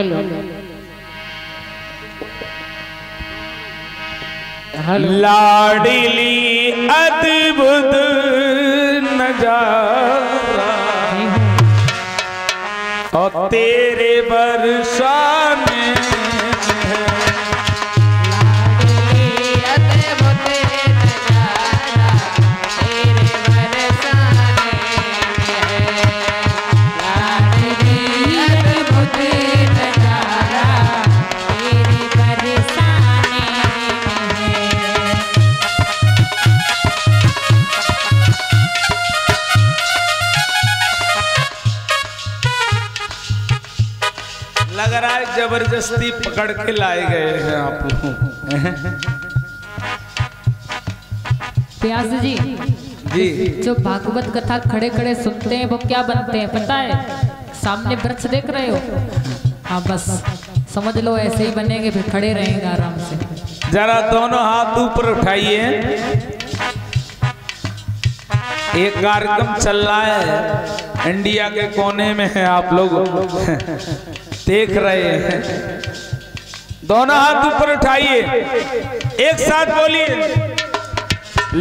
Hello. लाडली अद्भुत नज़ारा। और तेरे बरसाने है है ज़बरदस्ती पकड़ के लाए गए हैं आप लोग प्यास जी जी। जो भागवत कथा खड़े खड़े सुनते हैं वो क्या बनते हैं पता है? सामने वृक्ष देख रहे हो? हाँ बस। समझ लो ऐसे ही बनेंगे फिर खड़े रहेंगे आराम से। जरा दोनों हाथ ऊपर उठाइए। एक कार्यक्रम चल रहा है। इंडिया के कोने में है आप लोग। देख रहे हैं। दोनों हाथ ऊपर उठाइए। एक साथ बोलिए।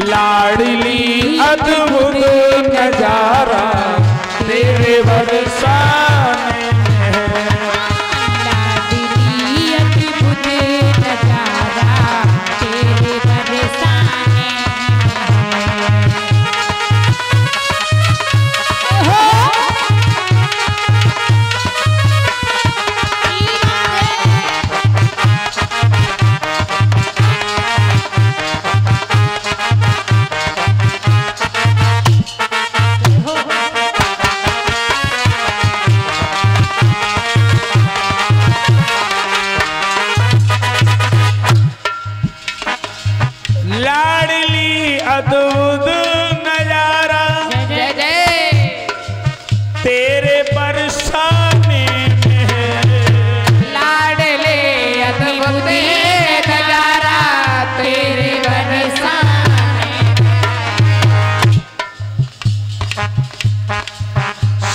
लाडली अद्भुत नज़ारा तेरे बरसाने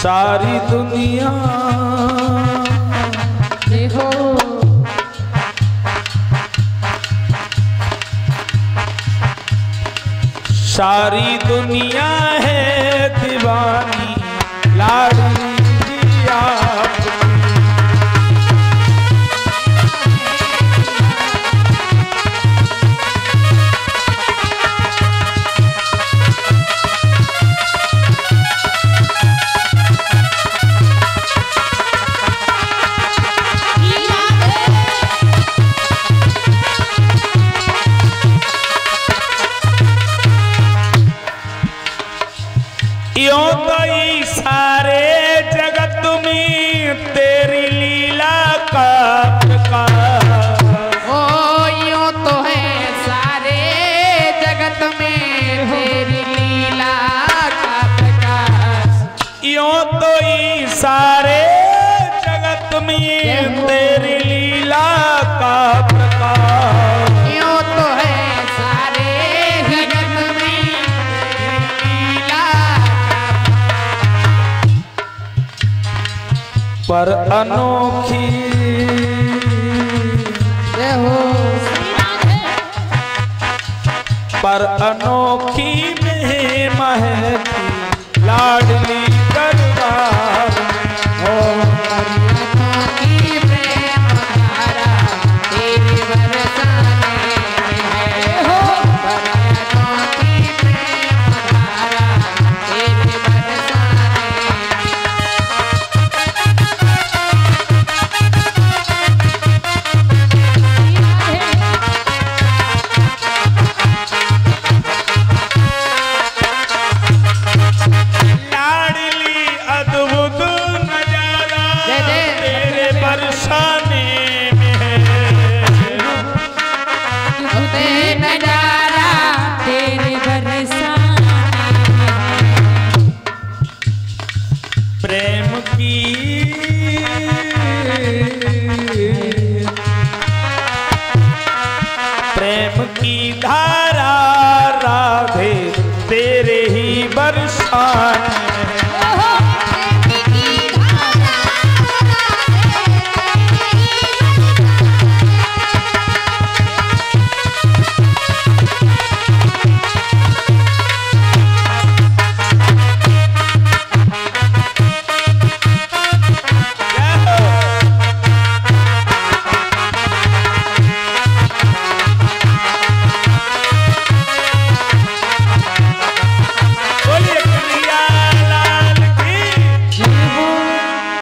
सारी दुनिया। हो सारी दुनिया है दीवानी लाडली सारे जगत में तेरी लीला का प्रकाश यूँ तो है सारे जगत में लीला पर अनोखी हो। पर अनोखी में महती लाडली की धारा